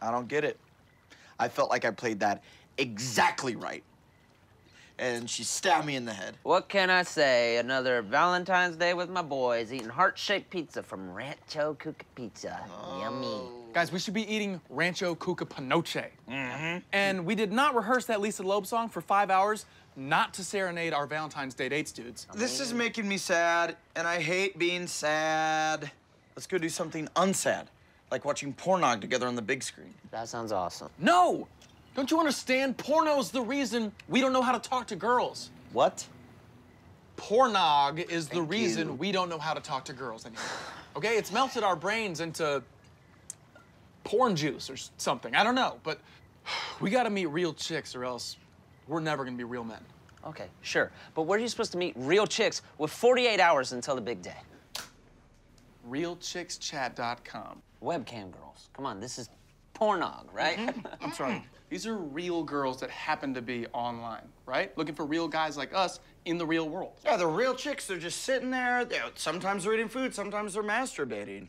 I don't get it. I felt like I played that exactly right. And she stabbed me in the head. What can I say? Another Valentine's Day with my boys, eating heart-shaped pizza from Rancho Cuca Pizza. Yummy. Guys, we should be eating Rancho Cuca Panoche. Mm-hmm. And we did not rehearse that Lisa Loeb song for five hours, not to serenade our Valentine's Day dates, dudes. This is making me sad, and I hate being sad. Let's go do something unsad, like watching Pornog together on the big screen. That sounds awesome. No! Don't you understand? Porno's the reason we don't know how to talk to girls. What? Pornog is the reason you. we don't know how to talk to girls anymore. Okay? It's melted our brains into porn juice or something. I don't know, but we gotta meet real chicks or else we're never gonna be real men. Okay, sure. But where are you supposed to meet real chicks with 48 hours until the big day? Realchickschat.com. Webcam girls. Come on, this is pornog, right? Mm-hmm. I'm sorry. These are real girls that happen to be online, right? Looking for real guys like us in the real world. Yeah, the real chicks, they're just sitting there. They're, sometimes they're eating food, sometimes they're masturbating.